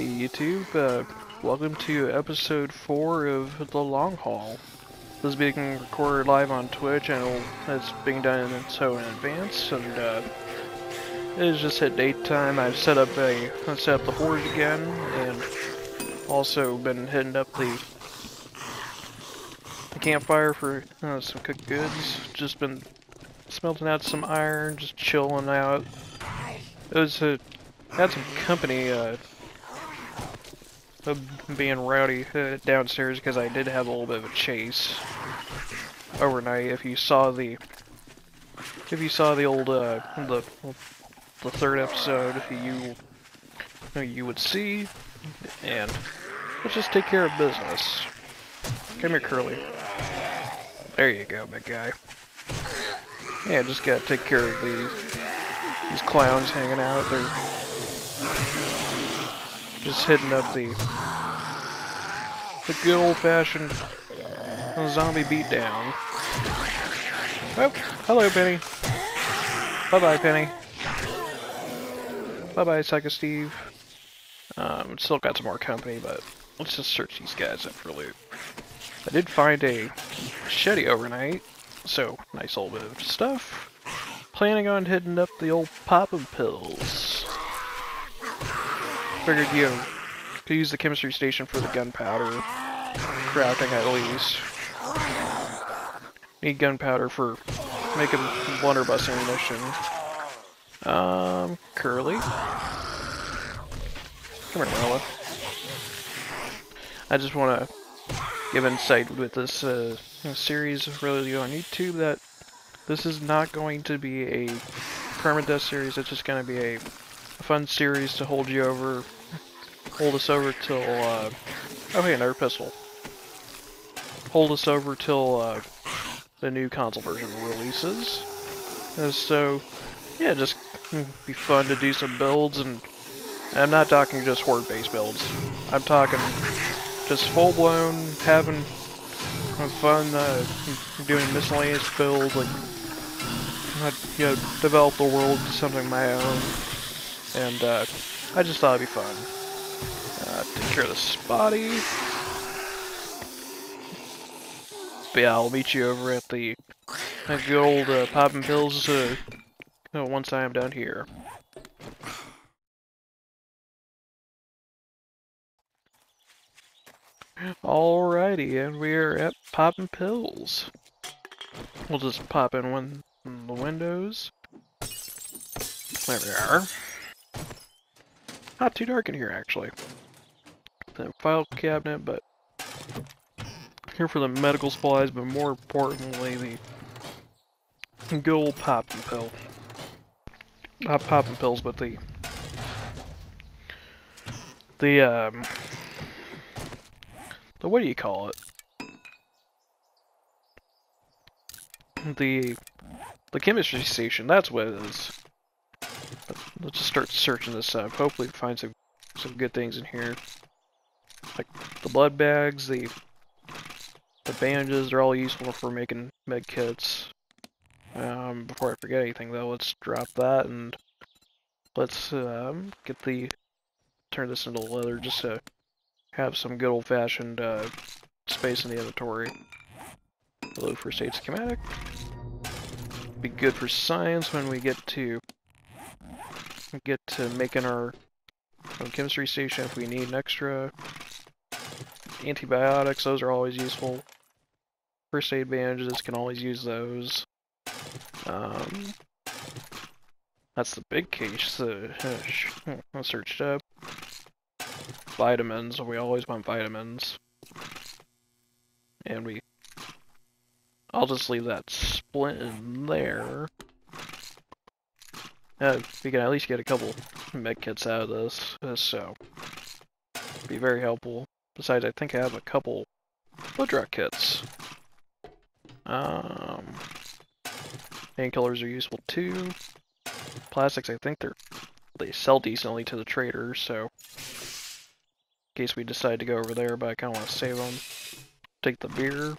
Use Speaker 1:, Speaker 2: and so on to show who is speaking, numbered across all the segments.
Speaker 1: YouTube. Uh, welcome to episode 4 of The Long Haul. This is being recorded live on Twitch and it's being done so in advance. And uh, it is just at daytime. I've set up a I've set up the horde again, and also been hitting up the, the campfire for uh, some cooked goods. Just been smelting out some iron, just chilling out. It was a had some company uh, of being rowdy uh, downstairs because I did have a little bit of a chase overnight. If you saw the if you saw the old uh, the the third episode, you you would see. And let's just take care of business. Come here, Curly. There you go, big guy. Yeah, just gotta take care of these these clowns hanging out. They're just hitting up the the good old-fashioned zombie beatdown. Oh, hello, Penny. Bye-bye, Penny. Bye-bye, Psycho Steve. Um, still got some more company, but let's just search these guys up for loot. I did find a machete overnight, so nice little bit of stuff. Planning on hitting up the old poppin' pills. Figured you could use the chemistry station for the gunpowder crafting at least. Need gunpowder for making blunderbuss ammunition. Um, Curly. Come here, Noah. I just want to give insight with this uh, series really on YouTube that this is not going to be a permadeath series. It's just going to be a, a, fun series to hold you over, hold us over till. Uh, oh, hey, another pistol. Hold us over till uh, the new console version releases. And so, yeah, just be fun to do some builds, and I'm not talking just horde-based builds. I'm talking just full-blown having fun uh, doing miscellaneous builds, like you know, develop the world to something my own, and uh, I just thought it'd be fun. Uh, take care of this body. But yeah, I'll meet you over at the, the good old uh, popping pills uh, once I am down here. Alrighty, and we're at popping pills. We'll just pop in one the windows. There we are. Not too dark in here, actually. The file cabinet, but here for the medical supplies, but more importantly, the good old popping pill. Not popping pills, but the the um the what do you call it? The the chemistry station, that's what it is. Let's just start searching this up. Hopefully find some some good things in here. Like the blood bags, the the bandages, they're all useful for making med kits. Um, before I forget anything though, let's drop that and let's um, get the turn this into leather just to have some good old-fashioned uh, space in the inventory. Hello first aid schematic. Be good for science when we get to get to making our chemistry station if we need an extra. Antibiotics, those are always useful. First aid bandages, can always use those. Um, that's the big case. Uh, I searched up. Vitamins, we always want vitamins. And we... I'll just leave that splint in there. Uh, we can at least get a couple med kits out of this, so... Be very helpful. Besides, I think I have a couple drop kits. Um... Painkillers are useful too. Plastics, I think they're they sell decently to the traders, so in case we decide to go over there, but I kind of want to save them. Take the beer, in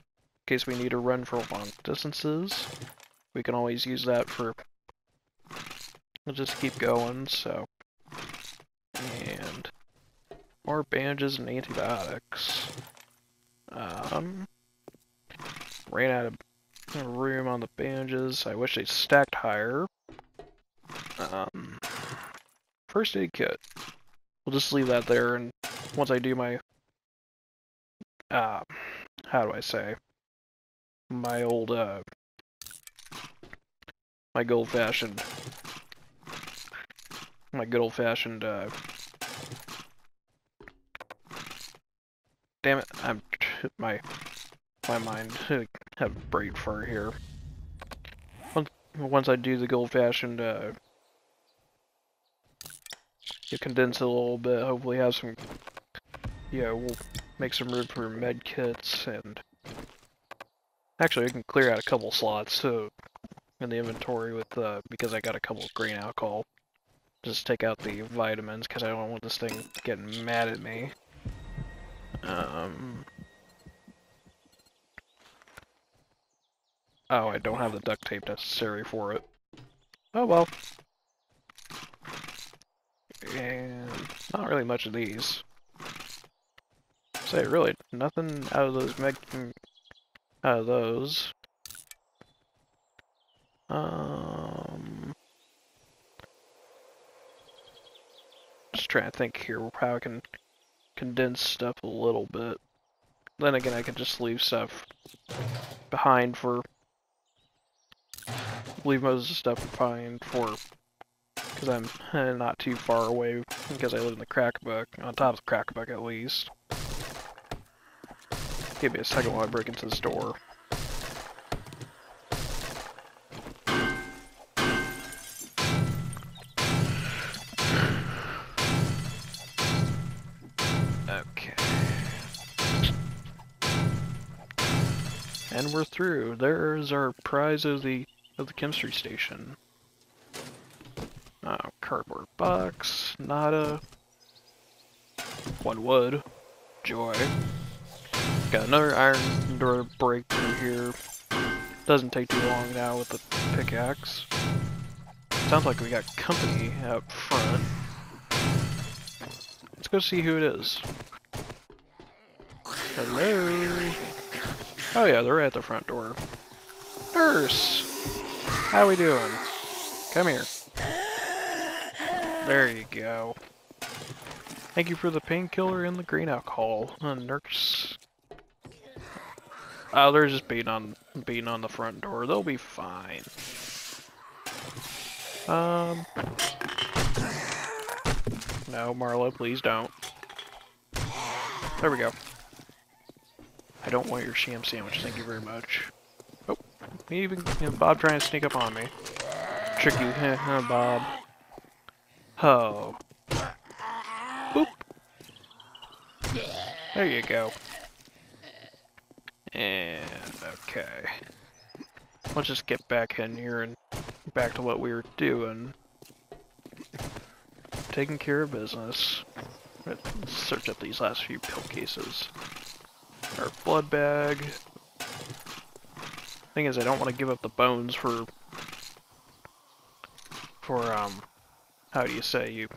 Speaker 1: case we need to run for long distances. We can always use that for, we'll just keep going, so. And More bandages and antibiotics. Um, ran out of room on the bandages. I wish they stacked higher. Um, first aid kit. We'll just leave that there, and once I do my, uh, how do I say, my old, uh, my good old-fashioned, my good old-fashioned, uh, damn it, I'm, my, my mind, have brain fart here. Once, once I do the old-fashioned, uh, you condense it a little bit, hopefully have some, yeah, we'll make some room for med kits, and actually I can clear out a couple slots so in the inventory with, uh, because I got a couple of grain alcohol. Just take out the vitamins, because I don't want this thing getting mad at me. Um... Oh, I don't have the duct tape necessary for it. Oh well. And not really much of these. Say, really, nothing out of those meg out of those. Um, trying to think here how I can condense stuff a little bit. Then again, I can just leave stuff behind for leave most of the stuff behind for because I'm not too far away because I live in the Crack-a-Book, on top of the Crack-a-Book at least. Give me a second while I break into the store. And we're through. There's our prize of the of the chemistry station. Oh, cardboard box, nada. One wood. Joy. Got another iron door to break through here. Doesn't take too long now with the pickaxe. Sounds like we got company out front. Let's go see who it is. Hello? Oh yeah, they're right at the front door. Nurse! How are we doing? Come here. There you go. Thank you for the painkiller and the green alcohol, uh, nurse. Oh, they're just beating on beating on the front door. They'll be fine. Um. No, Marlo, please don't. There we go. I don't want your sham sandwich, thank you very much. Oh, even you know, Bob trying to sneak up on me. Tricky, huh, Bob. Oh. Boop. There you go. And, okay. Let's just get back in here and back to what we were doing. Taking care of business. Let's search up these last few pill cases. Our blood bag. Thing is, I don't want to give up the bones for... For, um... How do you say, you...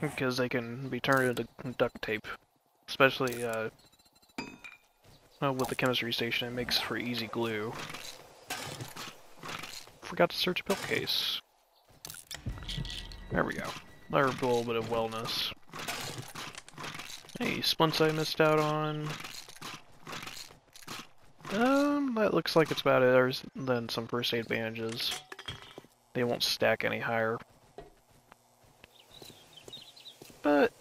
Speaker 1: Because they can be turned into duct tape. Especially, uh... Well, with the chemistry station, it makes for easy glue. Forgot to search a pill case. There we go. Another little bit of wellness. Hey, splints I missed out on. Um, that looks like it's about it. There's then some first aid bandages. They won't stack any higher. But,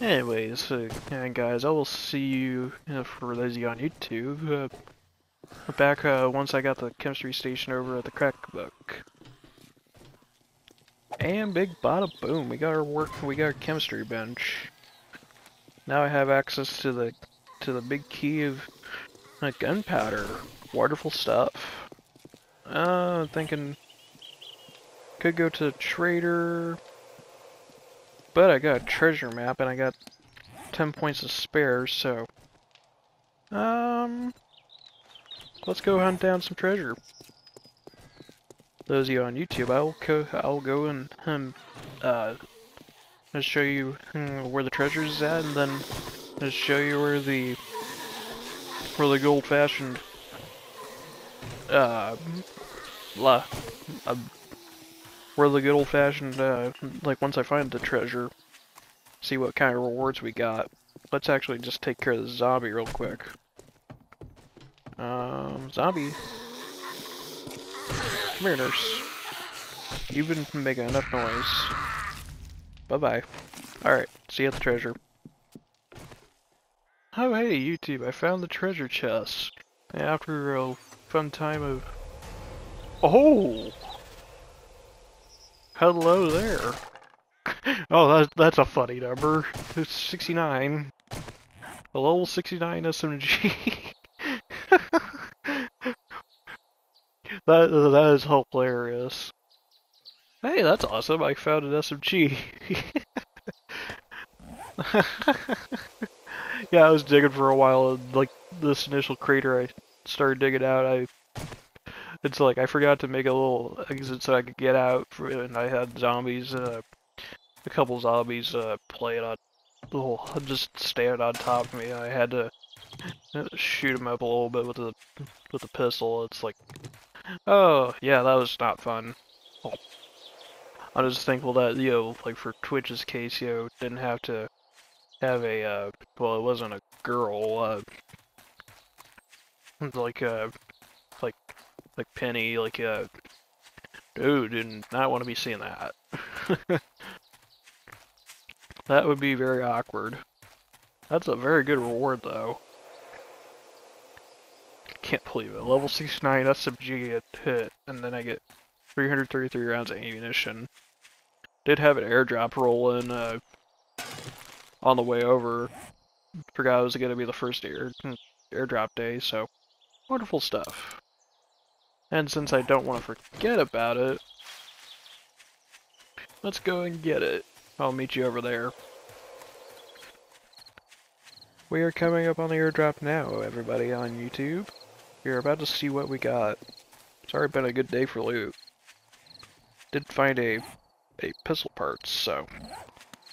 Speaker 1: anyways, uh, guys, I will see you, uh, for those of you on YouTube, uh, back uh, once I got the chemistry station over at the Crack-a-Book. And big bada boom, we got our work, we got our chemistry bench. Now I have access to the to the big key of uh, gunpowder. Wonderful stuff. Uh, thinking could go to the trader, but I got a treasure map and I got 10 points of spare, so um, let's go hunt down some treasure. Those of you on YouTube, I will go. I will go and um, uh, just show you hmm, where the treasure is at, and then just show you where the where the old-fashioned uh, la, uh, where the good old-fashioned uh, like once I find the treasure, see what kind of rewards we got. Let's actually just take care of the zombie real quick. Um, zombie. Come here, nurse. You've been making enough noise. Bye-bye. Alright, see you at the treasure. Oh hey, YouTube, I found the treasure chest. After a fun time of... Oh! Hello there. oh, that's, that's a funny number. It's 69. A level 69 SMG. that, that is hilarious. Hey, that's awesome. I found an SMG. yeah, I was digging for a while, and like this initial crater I started digging out, I it's like I forgot to make a little exit so I could get out, and I had zombies, uh, a couple zombies uh, playing on, little, just standing on top of me. I had to shoot them up a little bit with the with the pistol. It's like, oh yeah, that was not fun. Oh. I'm just thankful that, you know, like for Twitch's case, you know, didn't have to have a, uh, well, it wasn't a girl, uh, like, uh, like, like Penny, like, uh, dude, did not want to be seeing that. that would be very awkward. That's a very good reward, though. Can't believe it. Level 69 SMG hit, and then I get 333 rounds of ammunition. Did have an airdrop rolling uh, on the way over. Forgot it was going to be the first air airdrop day, so wonderful stuff. And since I don't want to forget about it, let's go and get it. I'll meet you over there. We are coming up on the airdrop now, everybody on YouTube. You're about to see what we got. It's already been a good day for loot. Did find a a pistol parts, so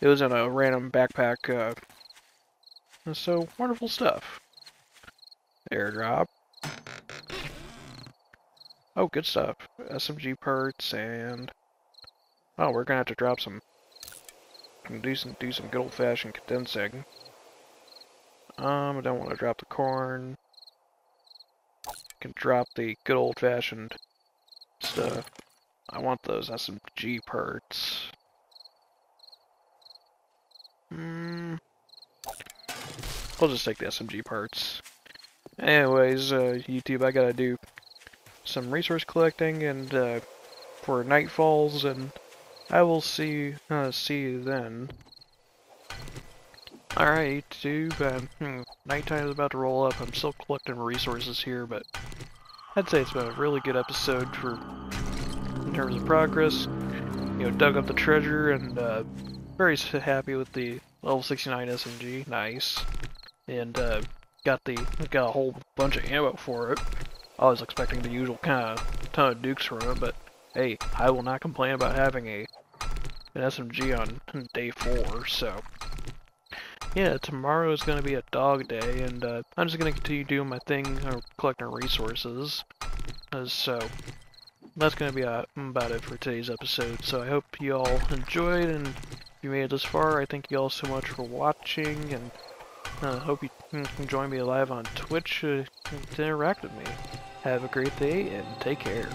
Speaker 1: it was in a random backpack. Uh, so wonderful stuff. Airdrop. Oh, good stuff. SMG parts and oh, we're gonna have to drop some. Do some do some good old fashioned condensing. Um, I don't want to drop the corn. Can drop the good old fashioned stuff. I want those SMG parts. Hmm. I'll just take the SMG parts. Anyways, uh, YouTube, I gotta do some resource collecting and uh, for nightfalls, and I will see uh, see you then. Alright, YouTube, um, hmm, nighttime is about to roll up. I'm still collecting resources here, but I'd say it's been a really good episode for in terms of progress. You know, dug up the treasure and uh, very happy with the level 69 SMG. Nice. And uh, got the got a whole bunch of ammo for it. I was expecting the usual kind of ton of dukes from it, but hey, I will not complain about having a an SMG on day four. So yeah, tomorrow is going to be a dog day, and uh, I'm just going to continue doing my thing, uh, collecting resources. Uh, so that's going to be about it for today's episode. So I hope you all enjoyed, and you made it this far, I thank you all so much for watching, and I uh, hope you can join me live on Twitch uh, to interact with me. Have a great day, and take care.